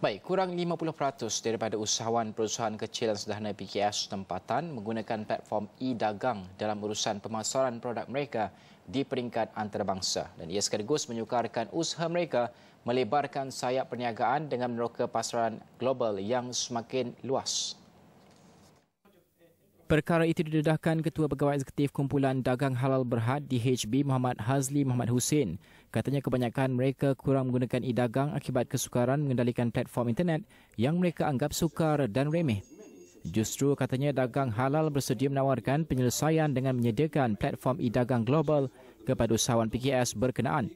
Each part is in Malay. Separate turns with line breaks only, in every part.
Baik, kurang 50% daripada usahawan perusahaan kecil dan sederhana PKS tempatan menggunakan platform e-dagang dalam urusan pemasaran produk mereka di peringkat antarabangsa dan ia sekaligus menyukarkan usaha mereka melebarkan sayap perniagaan dengan meneroka pasaran global yang semakin luas. Perkara itu didedahkan Ketua Pegawai Eksekutif Kumpulan Dagang Halal Berhad DHB Muhammad Hazli Muhammad Hussein. Katanya kebanyakan mereka kurang menggunakan e-dagang akibat kesukaran mengendalikan platform internet yang mereka anggap sukar dan remeh. Justru katanya dagang halal bersedia menawarkan penyelesaian dengan menyediakan platform e-dagang global kepada usahawan PKS berkenaan.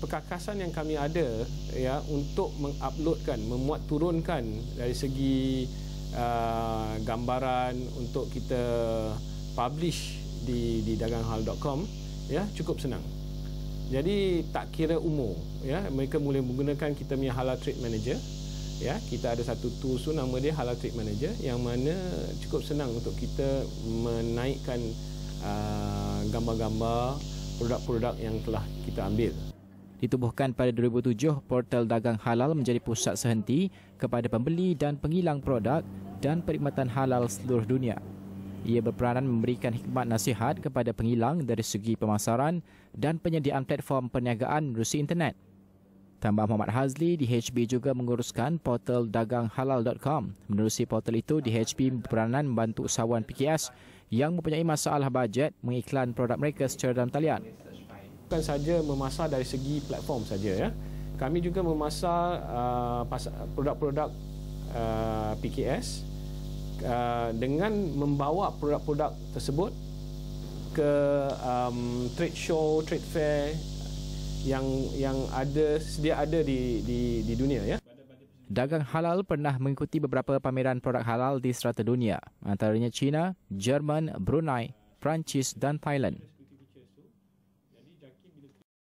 Perkakasan yang kami ada ya untuk menguploadkan, memuat turunkan dari segi uh, gambaran untuk kita publish di di daganghal.com ya cukup senang. Jadi tak kira umur ya mereka boleh menggunakan kita punya halal trade manager ya kita ada satu tools tu nama dia halal trade manager yang mana cukup senang untuk kita menaikkan uh, gambar-gambar produk-produk yang telah kita ambil.
Ditubuhkan pada 2007, portal dagang halal menjadi pusat sehenti kepada pembeli dan pengilang produk dan perkhidmatan halal seluruh dunia. Ia berperanan memberikan hikmat nasihat kepada pengilang dari segi pemasaran dan penyediaan platform perniagaan melalui internet. Tambah Muhammad Hazli, DHB juga menguruskan portal daganghalal.com. Menerusi portal itu, DHB berperanan membantu usahawan PKS yang mempunyai masalah bajet mengiklan produk mereka secara dalam talian.
Bukan saja memasar dari segi platform saja ya. Kami juga memasar uh, produk-produk uh, PKS Uh, dengan membawa produk-produk tersebut ke um, trade show, trade fair yang yang ada sedia ada di di di dunia ya.
Dagang halal pernah mengikuti beberapa pameran produk halal di serata dunia, antaranya China, Jerman, Brunei, Perancis dan Thailand.